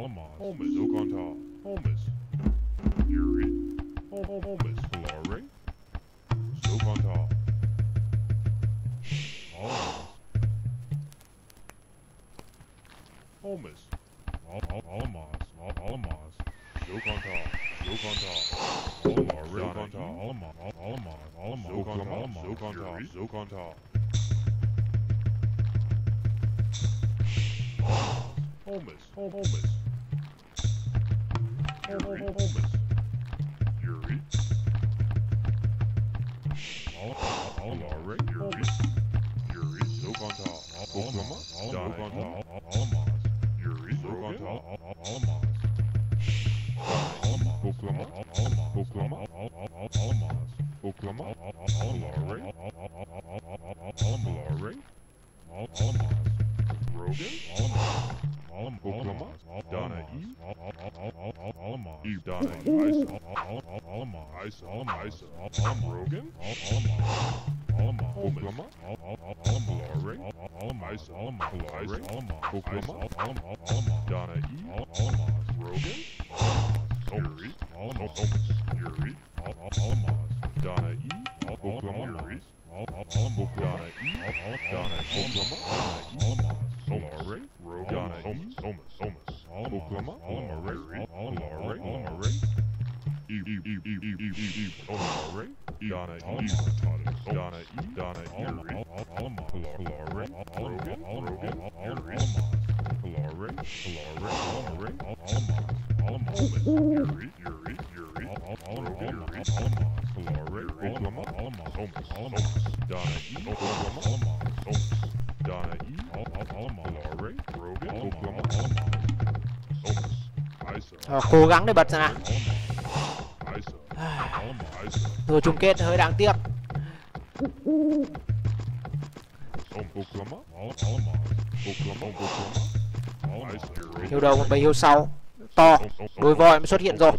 Alamaz. Holmes Okantal. Holmes. Yuri. Holmes Hilare. Sokantal. Holmes. Alamaz. Alamaz. Sokantal. Sokantal. Alamaz. Alamaz. Alamaz. Alamaz. Alamaz. Sokantal. Sokantal. Holmes. Holmes. Urinks. Urinks. Alamar, Urinks. Urinks. Lokantal. Oklahoma. Lokantal. Alamaz. Urinks. Lokantal. Alamaz. Alamaz. Oklahoma. Alamaz. Oklahoma. Alamaz. Oklahoma. Alamar. Alamar. Alamaz. Rogan. Alamaz. Oklahoma. Donna E. Oklahoma, Ờ, cố gắng để bật ra. nào rồi chung kết hơi đáng tiếc hiêu đầu một bầy hiêu sau to đôi voi mới xuất hiện rồi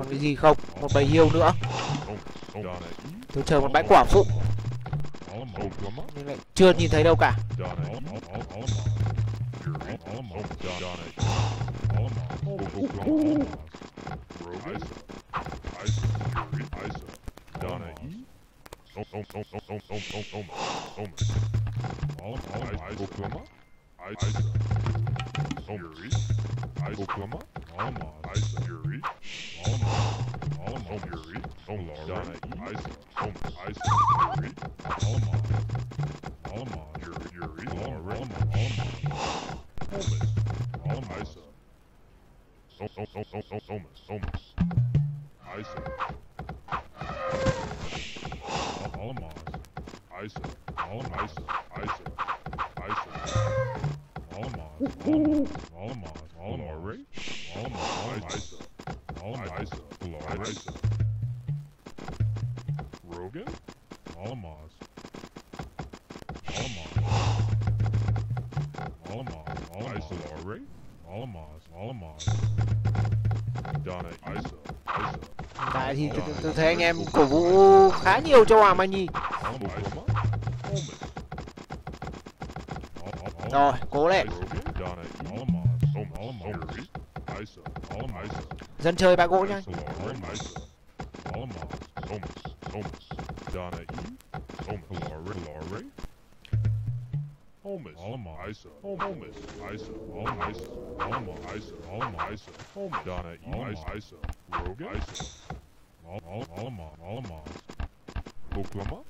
còn cái gì không? Một bầy hiêu nữa. Tôi chờ một bãi quả phụ. Nhưng lại chưa nhìn thấy đâu cả. Homery, Oklahoma, Alma, Isa, Yuri, Alma, Alma, Homery, Olara, Isa, Home, Isa, Yuri, Alma, Alma, Yuri, Yuri, Alma, Alma, Homus, Alma, Isa, Homus, Homus, Isa, Alma, Isa, Alma, Isa, Olamaz, Olamaz, Olamaz, Olamaz, Olamaz, Rogan, Olamaz, Olamaz, Olamaz, Olamaz, Olamaz, Olamaz, Olamaz, Donna, Isa, Isa. Tại thì tôi thấy anh em cổ vũ khá nhiều cho Hoàng Mai Nhi. Rồi, cố lên. Dân chơi ba gỗ nhanh. Homus, Alma Isa, Homus, Isa, Alma Isa, Alma Isa, Alma Isa, Hom Donna E. Alma Isa, e, Rogue Isa, Alma, Alma, Oklahoma.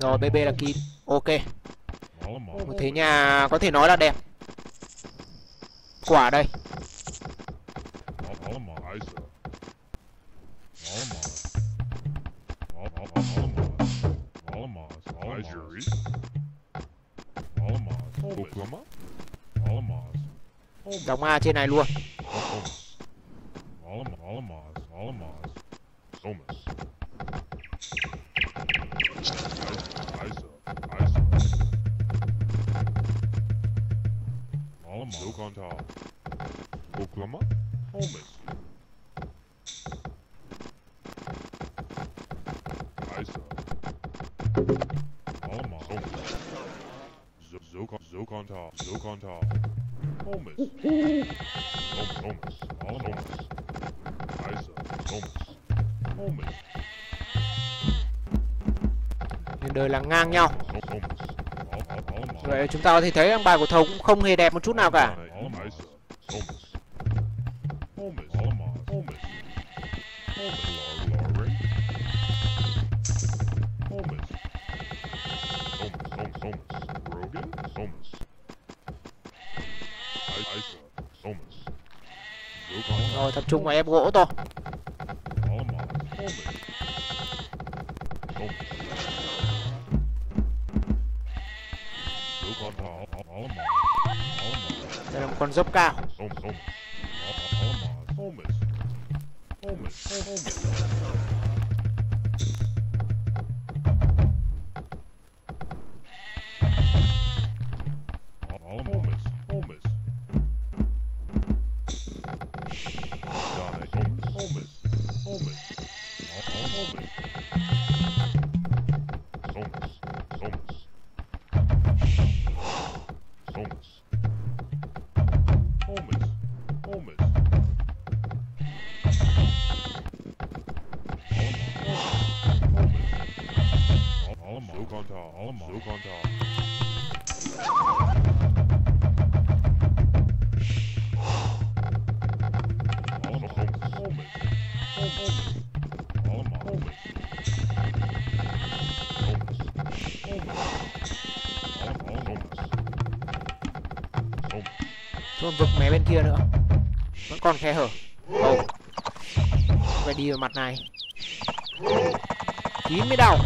Rồi BB là kim. Ok. Một thế nhà có thể nói là đẹp. Quả đây. Đóng A trên này luôn. Alamas. Alamo. Look on top. Oklahoma. Holmes. Isa. Alamo. Holmes. Zook on top. Zook on top. Holmes. Holmes. Holmes. Alamo. Đời là ngang nhau. Vậy chúng ta có thể thấy rằng bài của thầu cũng không hề đẹp một chút nào cả. Rồi, tập trung vào ép gỗ thôi. Đây là một con dốc cao. Holmes, Thôi vực mé bên kia nữa. Vẫn còn khe hở. Ồ. Phải đi vào mặt này. Kín mới đau.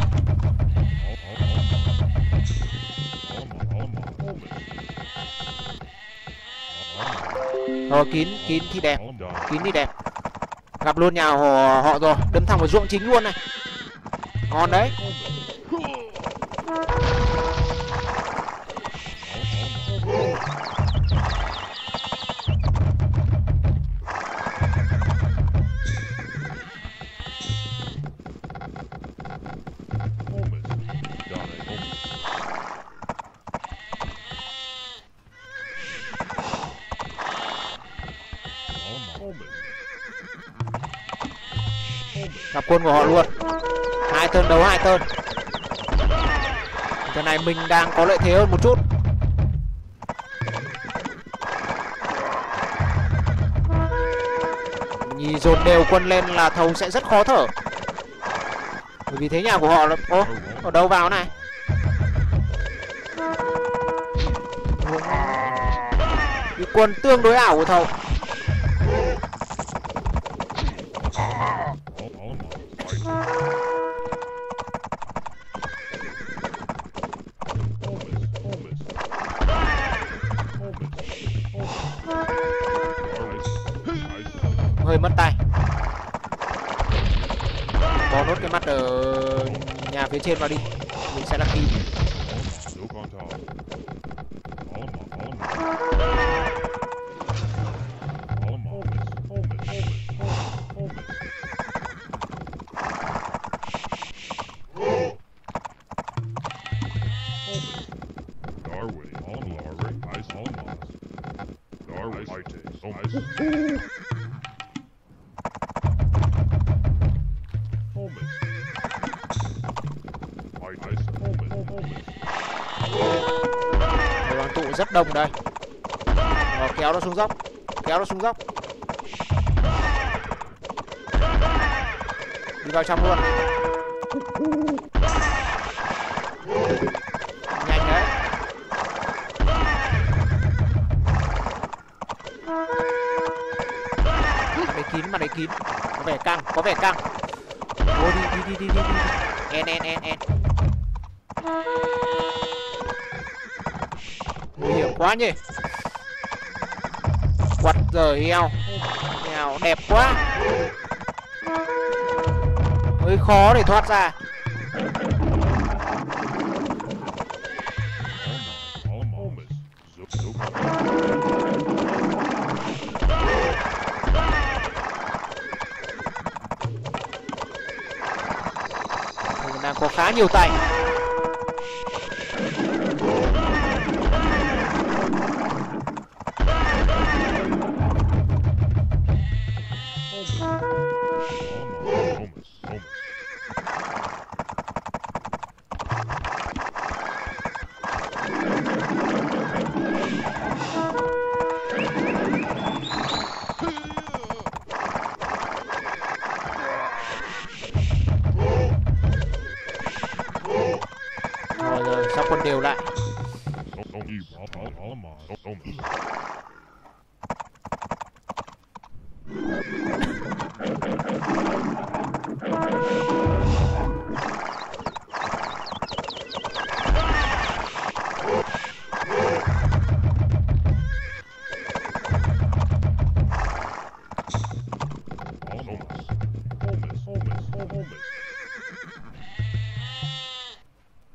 Rồi kín kín thì đẹp. Kín thì đẹp. Gặp luôn nhà họ, họ rồi. Đâm thẳng vào ruộng chính luôn này. Ngon đấy. Gặp của họ luôn. Hai tên đấu hai tên giờ này mình đang có lợi thế hơn một chút. Nhì dồn đều quân lên là thầu sẽ rất khó thở. Bởi vì thế nhà của họ là ô, ở đâu vào này? Cái quân tương đối ảo của thầu hơi mất tay. Bỏ nốt cái mắt ở nhà phía trên vào đi. Mình sẽ đăng ký. Holmes, đoàn tụ rất đông đây. Rồi, kéo nó xuống dốc kéo nó xuống dốc. Đi vào trong luôn. Nhanh đấy. Mặt đấy kín mặt đấy kín. Có vẻ căng có vẻ căng. Ô đi đi đi đi đi đi. En en en en. Quá nhỉ? Quật giờ heo heo đẹp quá. Hơi khó để thoát ra. Đang Người có khá nhiều tay. Rồi rồi quân đều lại. Don't, don't you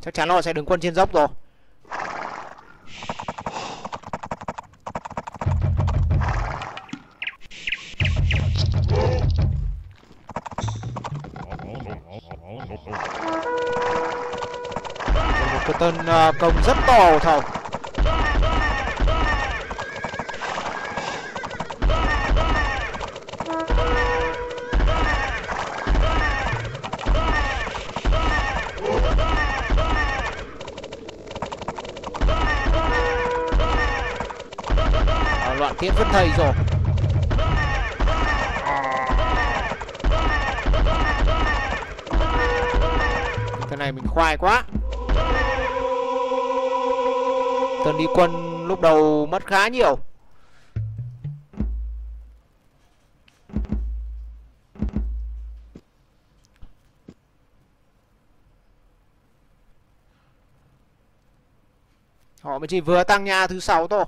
chắc chắn họ sẽ đứng quân trên dốc rồi. Một cái tên ờ, công rất to thầu rồi. Cái này mình khoai quá. Tần đi quân lúc đầu mất khá nhiều. Họ mới chỉ vừa tăng nhà thứ sáu thôi.